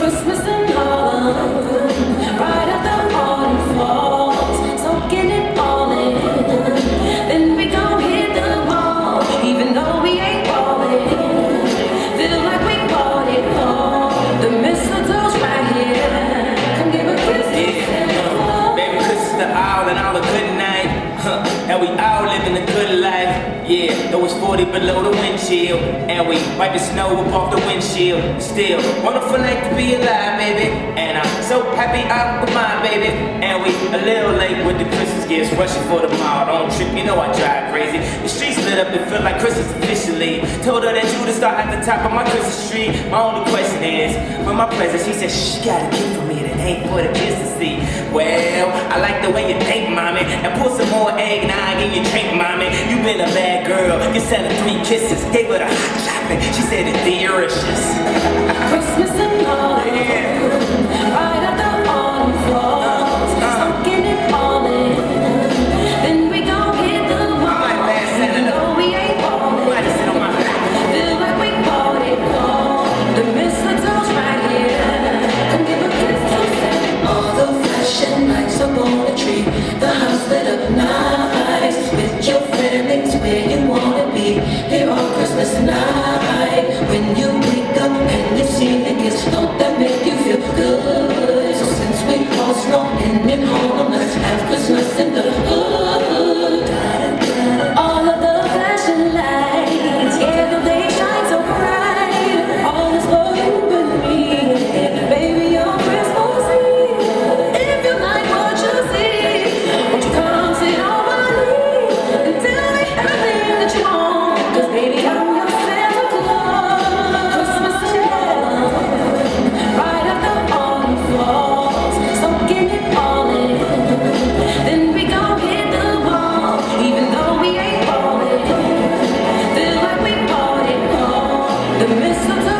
Christmas in Harlem, though it's 40 below the windshield. And we wipe the snow up off the windshield. Still, wonderful night to be alive, baby. And I'm so happy I'm with mine, baby. And we a little late with the Christmas gifts, rushing for the mall. Don't trip, you know I drive crazy. The streets lit up, it feel like Christmas officially. Told her that you to start at the top of my Christmas tree. My only question is, for my present, she said, she got a gift for me that ain't for the kids to see. Well, I like the way you think, mommy. And pour some more eggnog in your drink, mommy. You been a bad You her three kisses, gave her the hot chocolate. She said it's delicious. Christmas in Harlem, right You wake up and you see the gifts, don't that make you feel good? So since we all strolling in home, let's have Christmas in the The mistletoe